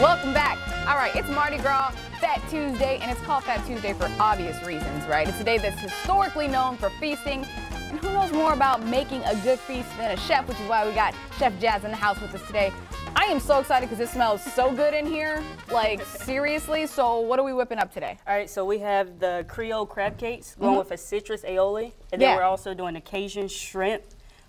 Welcome back. All right, it's Mardi Gras Fat Tuesday, and it's called Fat Tuesday for obvious reasons, right? It's a day that's historically known for feasting. And who knows more about making a good feast than a chef, which is why we got Chef Jaz in the house with us today. I am so excited because it smells so good in here. Like, seriously. So, what are we whipping up today? All right, so we have the Creole crab cakes going mm -hmm. with a citrus aioli. And then yeah. we're also doing a Cajun shrimp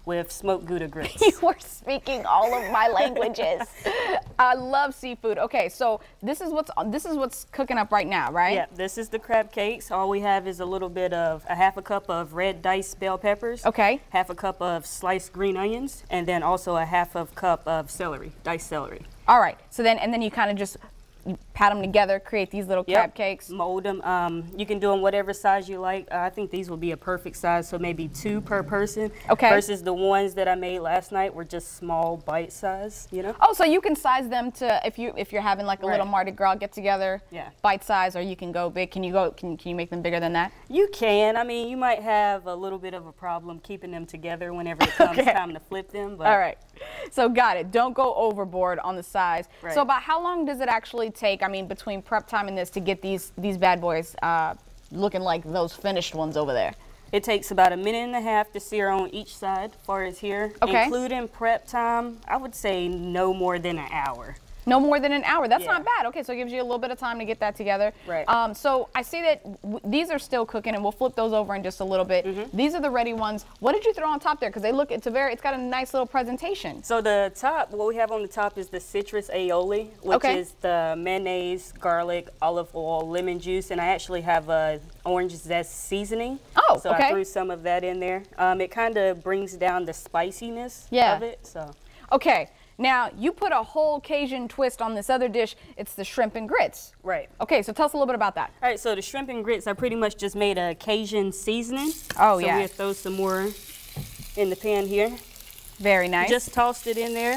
with smoked Gouda grits. you are speaking all of my languages. I love seafood. Okay, so this is what's this is what's cooking up right now, right? Yeah, this is the crab cakes. All we have is a little bit of a half a cup of red diced bell peppers. Okay. Half a cup of sliced green onions, and then also a half of cup of celery, diced celery. All right. So then, and then you kind of just you pat them together, create these little yep. crab cakes. Mold them. Um, you can do them whatever size you like. Uh, I think these will be a perfect size, so maybe two per person. Okay. Versus the ones that I made last night were just small bite size. You know. Oh, so you can size them to if you if you're having like a right. little Mardi Gras get together. Yeah. Bite size, or you can go big. Can you go? Can can you make them bigger than that? You can. I mean, you might have a little bit of a problem keeping them together whenever it comes okay. time to flip them. But. All right. So got it. Don't go overboard on the size. Right. So about how long does it actually take? I mean, between prep time and this to get these these bad boys uh, looking like those finished ones over there? It takes about a minute and a half to sear on each side, as far as here. Okay. Including prep time, I would say no more than an hour. No more than an hour. That's yeah. not bad. Okay, so it gives you a little bit of time to get that together. Right. Um, so I see that these are still cooking, and we'll flip those over in just a little bit. Mm -hmm. These are the ready ones. What did you throw on top there? Because they look, it's a very, it's got a nice little presentation. So the top, what we have on the top is the citrus aioli, which okay. is the mayonnaise, garlic, olive oil, lemon juice, and I actually have a orange zest seasoning. Oh, so okay. I threw some of that in there. Um, it kind of brings down the spiciness yeah. of it. So. Okay. Now, you put a whole Cajun twist on this other dish. It's the shrimp and grits. Right. Okay, so tell us a little bit about that. All right, so the shrimp and grits, I pretty much just made a Cajun seasoning. Oh, so yeah. So we'll throw some more in the pan here. Very nice. Just tossed it in there.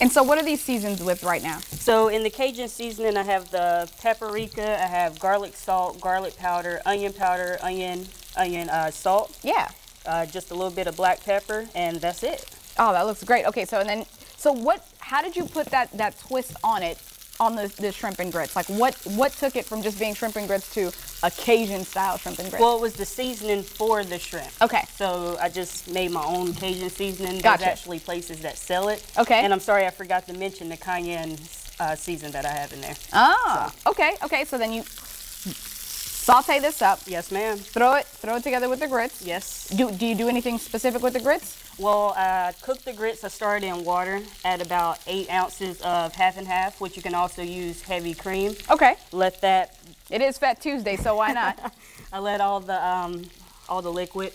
And so what are these seasons with right now? So in the Cajun seasoning, I have the paprika, I have garlic salt, garlic powder, onion powder, onion, onion uh, salt. Yeah. Uh, just a little bit of black pepper, and that's it. Oh, that looks great. Okay, so and then, so what, how did you put that, that twist on it, on the, the shrimp and grits? Like what, what took it from just being shrimp and grits to Cajun style shrimp and grits? Well, it was the seasoning for the shrimp. Okay. So I just made my own Cajun seasoning. Gotcha. There's actually places that sell it. Okay. And I'm sorry I forgot to mention the cayenne uh, season that I have in there. Ah, so. okay, okay. So then you saute this up. Yes, ma'am. Throw it, throw it together with the grits. Yes. Do, do you do anything specific with the grits? Well, I cook the grits. I started in water at about eight ounces of half and half, which you can also use heavy cream. Okay. Let that. It is Fat Tuesday, so why not? I let all the um, all the liquid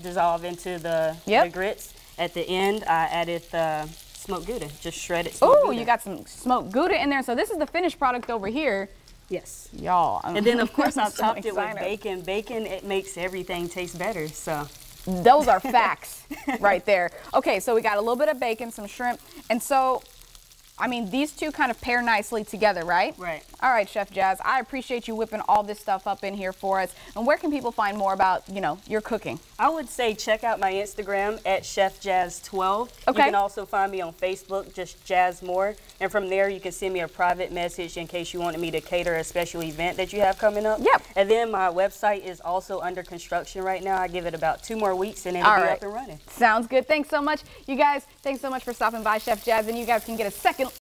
dissolve into the, yep. the grits. At the end, I added the smoked Gouda, just shredded Oh, you got some smoked Gouda in there. So this is the finished product over here. Yes. Y'all. And then, of course, I topped it with bacon. Bacon, it makes everything taste better, so. Those are facts right there. Okay, so we got a little bit of bacon, some shrimp. And so I mean, these two kind of pair nicely together, right? Right. All right, Chef Jaz, I appreciate you whipping all this stuff up in here for us. And where can people find more about, you know, your cooking? I would say check out my Instagram at Chef Jazz 12 Okay. You can also find me on Facebook, just Jaz Moore. And from there, you can send me a private message in case you wanted me to cater a special event that you have coming up. Yep. And then my website is also under construction right now. I give it about two more weeks and it'll all be right. up and running. Sounds good. Thanks so much. You guys, thanks so much for stopping by, Chef Jaz. And you guys can get a second